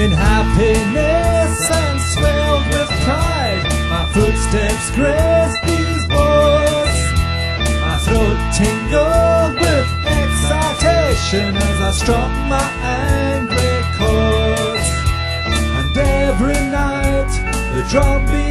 in happiness and swelled with pride. My footsteps grace these boards. My throat tingled with excitation as I struck my angry chords. And every night the drumbeat.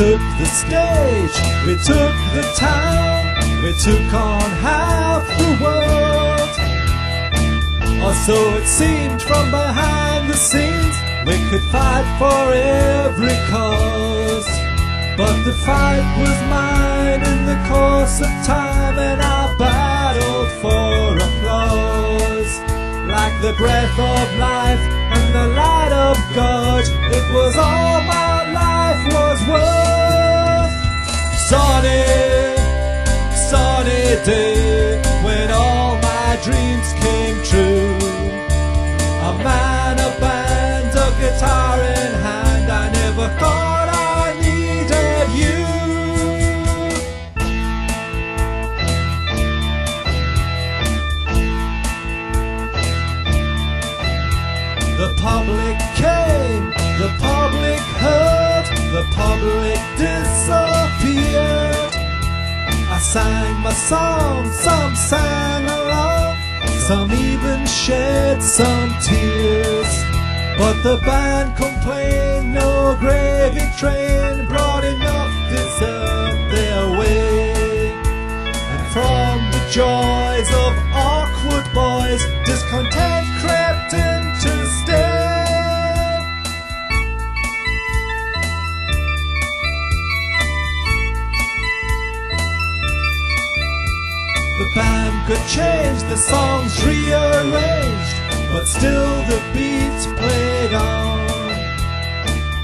Took the stage, we took the town, we took on half the world. Or so it seemed from behind the scenes, we could fight for every cause. But the fight was mine in the course of time, and I battled for applause. Like the breath of life the light of God, it was all my life was worth. Sunny, sunny day public came, the public heard, the public disappeared. I sang my song, some sang along, some even shed some tears. But the band complained no gravy train brought enough dessert their way. And from the joys of awkward boys, discontent The band could change, the songs rearranged, but still the beats played on.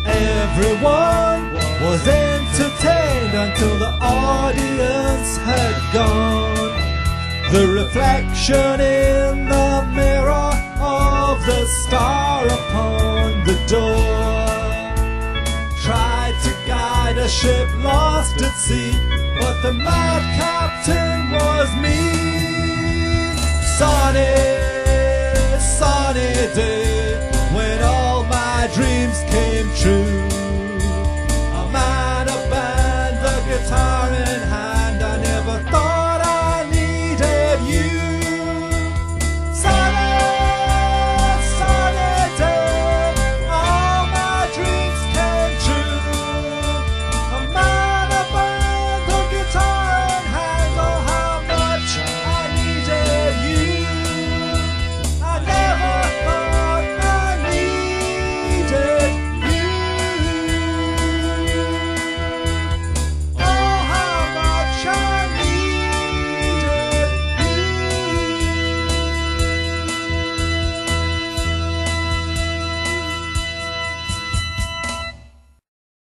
Everyone was entertained until the audience had gone. The reflection in the mirror of the star upon the door a ship lost at sea, but the mad captain was me.